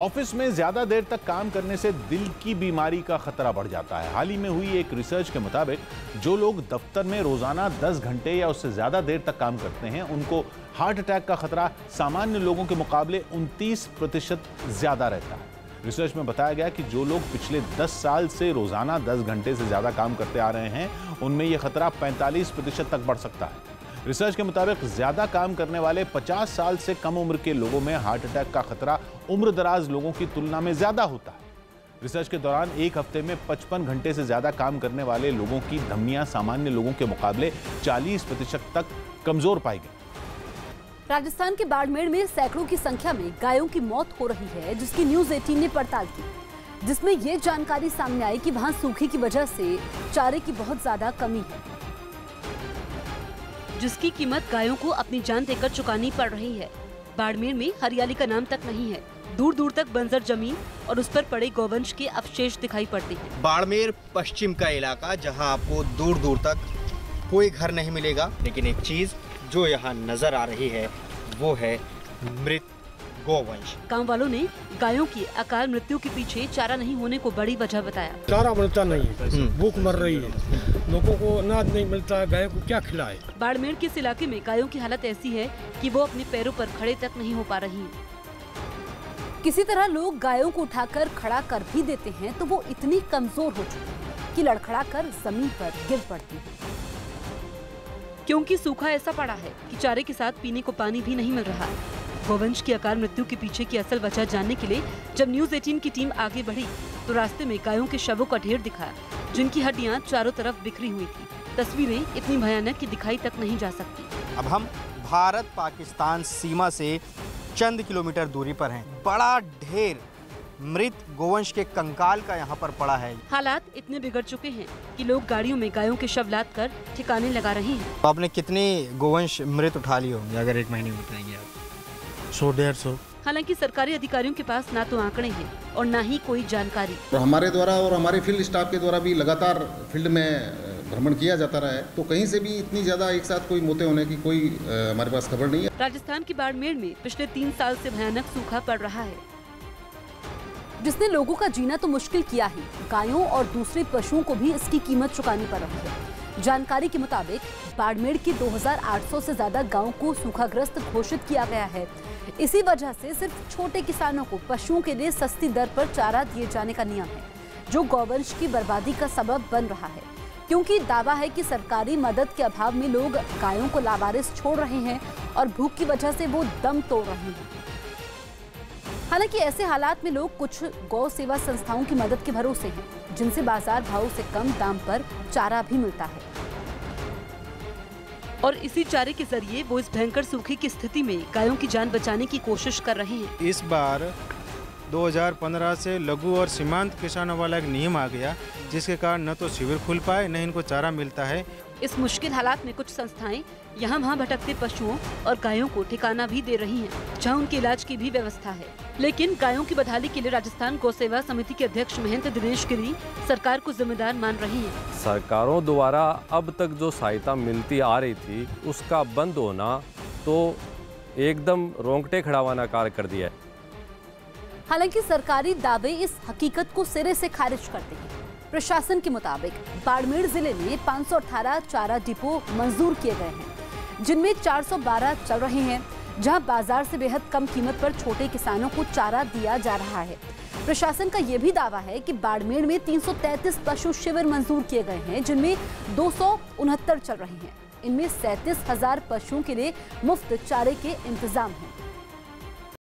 Office में ज़्यादा देर तक काम करने से दिल की बीमारी का खतरा बढ़ जाता है। हाल ही में हुई एक रिसर्च के मुताबिक, जो लोग दफ्तर में रोज़ाना 10 घंटे या उससे ज़्यादा देर तक काम करते हैं, उनको हार्ट अटैक का खतरा सामान्य लोगों के मुकाबले 29 प्रतिशत ज़्यादा रहता है। रिसर्च में बताया गया कि जो लोग पिछले 10 साल से रोज़ाना 10 घंटे से ज़्यादा काम करते आ रहे हैं, उनमें यह खतरा 45 प्रतिशत तक बढ़ सकता है। रिसर्च के मुताबिक, ज़्यादा काम करने वाले 50 साल से कम उम्र के लोगों में हार्ट अटैक का खतरा उम्र दराज लोगों की तुलना में ज़्यादा होता है। रिसर्च के दौरान एक हफ़्ते में 55 घंटे से ज़्यादा काम करने वाले लोगों की धमनियाँ सामान्य लोगों के मुकाबले 40 प्रतिशत तक कमज़ोर पाई गई। राजस्थान के बाड़मेर में सैकड़ों की संख्या में गायों की मौत हो रही है, जिसकी न्यूज़ 18 ने पड़ताल की। जिसमें ये जानकारी सामने आई कि वहाँ सूखे की वजह से चारे की बहुत ज़्यादा कमी है। जिसकी कीमत गायों को अपनी जान देकर चुकानी पड़ रही है। बाड़मेर में हरियाली का नाम तक नहीं है। दूर दूर तक बंजर ज़मीन और उस पर पड़े गौवंश के अवशेष दिखाई पड़ते हैं। बाड़मेर पश्चिम का इलाका जहाँ आपको दूर दूर तक कोई घर नहीं मिलेगा लेकिन एक चीज़ जो यहाँ नज़र आ रही है वो है मृत गोवंश। गाँव वालों ने गायों की अकाल मृत्यु के पीछे चारा नहीं होने को बड़ी वजह बताया। चारा मिलता नहीं है भूख मर रही है। लोगों को अनाज नहीं मिलता है गायों को क्या खिलाए? बाड़मेर के इस इलाके में गायों की हालत ऐसी है कि वो अपने पैरों पर खड़े तक नहीं हो पा रही हैं। किसी तरह लोग गायों को उठाकर खड़ा कर भी देते हैं तो वो इतनी कमज़ोर हो चुकी है कि लड़खड़ा कर ज़मीन पर गिर पड़ती है। क्योंकि सूखा ऐसा पड़ा है कि चारे के साथ पीने को पानी भी नहीं मिल रहा है। गोवंश की अकाल मृत्यु के पीछे की असल वजह जानने के लिए जब न्यूज़ 18 की टीम आगे बढ़ी तो रास्ते में गायों के शवों का ढेर दिखा जिनकी हड्डियाँ चारों तरफ़ बिखरी हुई थी। तस्वीरें इतनी भयानक कि दिखाई तक नहीं जा सकती। अब हम भारत पाकिस्तान सीमा से चंद किलोमीटर दूरी पर हैं। बड़ा ढेर मृत गोवंश के कंकाल का यहाँ पर पड़ा है। हालात इतने बिगड़ चुके हैं कि लोग गाड़ियों में गायों के शव लाद कर ठिकाने लगा रहे हैं। तो आपने कितने गोवंश मृत उठा लिए होंगे अगर एक महीने में बताएँगे आप? सौ डेढ़ सौ। हालाँकि सरकारी अधिकारियों के पास ना तो आंकड़े हैं और न ही कोई जानकारी। तो हमारे द्वारा और हमारे फ़ील्ड स्टाफ के द्वारा भी लगातार फ़ील्ड में भ्रमण किया जाता रहा है तो कहीं से भी इतनी ज़्यादा एक साथ कोई मोते होने की कोई हमारे पास खबर नहीं है। राजस्थान के बाड़मेर में पिछले तीन साल से भयानक सूखा पड़ रहा है। जिसने लोगों का जीना तो मुश्किल किया ही गायों और दूसरे पशुओं को भी इसकी कीमत चुकानी पड़ रही है। जानकारी के मुताबिक बाड़मेर के 2800 से ज़्यादा गाँवों को सूखाग्रस्त घोषित किया गया है। इसी वजह से सिर्फ़ छोटे किसानों को पशुओं के लिए सस्ती दर पर चारा दिए जाने का नियम है जो गौवंश की बर्बादी का सबब बन रहा है। क्योंकि दावा है कि सरकारी मदद के अभाव में लोग गायों को लावारिस छोड़ रहे हैं और भूख की वजह से वो दम तोड़ रहे हैं। हालाँकि ऐसे हालात में लोग कुछ गौ सेवा संस्थाओं की मदद के भरोसे हैं जिनसे बाज़ार भाव से कम दाम पर चारा भी मिलता है। और इसी चारे के ज़रिए वो इस भयंकर सूखे की स्थिति में गायों की जान बचाने की कोशिश कर रहे हैं। इस बार 2015 से लघु और सीमांत किसानों वाला एक नियम आ गया जिसके कारण न तो शिविर खुल पाए न इनको चारा मिलता है। इस मुश्किल हालात में कुछ संस्थाएँ यहाँ वहाँ भटकते पशुओं और गायों को ठिकाना भी दे रही हैं, जहाँ उनके इलाज की भी व्यवस्था है। लेकिन गायों की बदहाली के लिए राजस्थान गौ सेवा समिति के अध्यक्ष महेंद्र दिनेश गिरी सरकार को जिम्मेदार मान रही है। सरकारों द्वारा अब तक जो सहायता मिलती आ रही थी उसका बंद होना तो एकदम रोंगटे खड़ावाना कार्य कर दिया है। हालाँकि सरकारी दावे इस हकीकत को सिरे से खारिज करते हैं प्रशासन के मुताबिक बाड़मेर ज़िले में 518 चारा डिपो मंजूर किए गए हैं, जिनमें 412 चल रहे हैं, जहाँ बाज़ार से बेहद कम कीमत पर छोटे किसानों को चारा दिया जा रहा है। प्रशासन का यह भी दावा है कि बाड़मेर में 333 पशु शिविर मंजूर किए गए हैं, जिनमें दो सौ उनहत्तर चल रहे हैं। इनमें सैंतीस हज़ार पशुओं के लिए मुफ़्त चारे के इंतज़ाम हैं।